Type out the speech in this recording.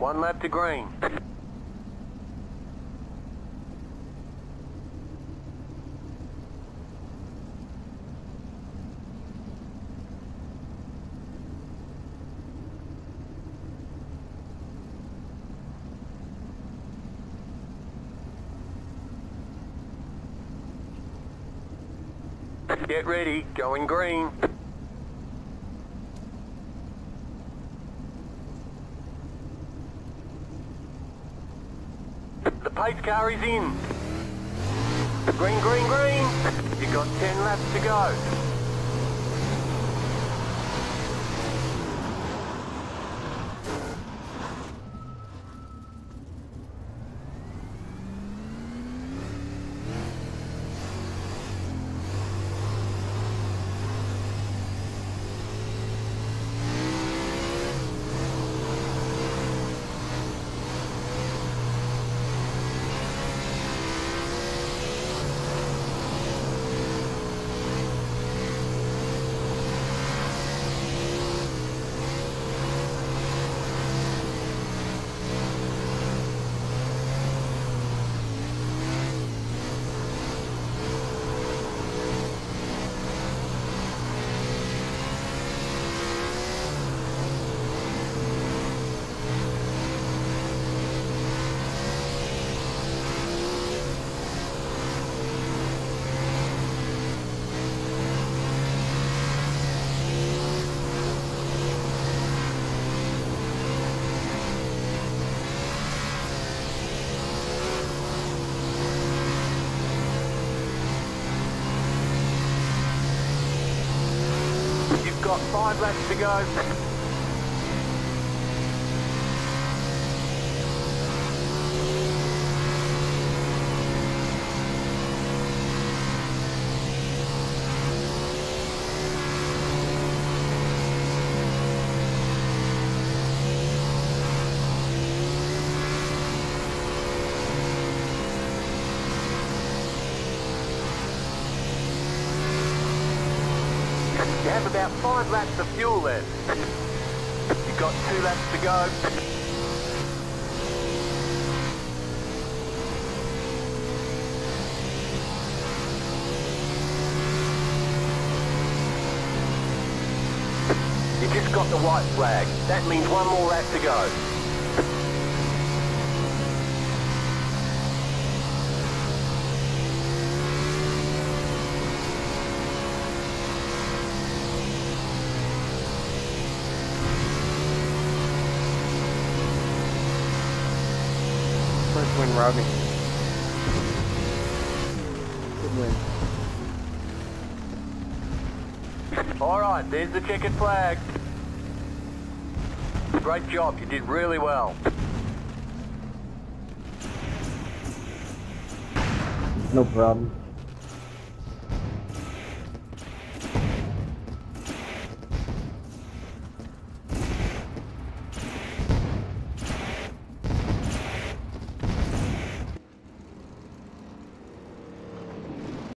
One lap to green. Get ready, going green. The pace car is in. Green, green, green. You've got 10 laps to go. You've got five laps to go. You have about five laps of fuel left. You've got two laps to go. You just got the white flag. That means one more lap to go. Win, Robbie. Good win. All right, there's the checkered flag. Great job, you did really well. No problem.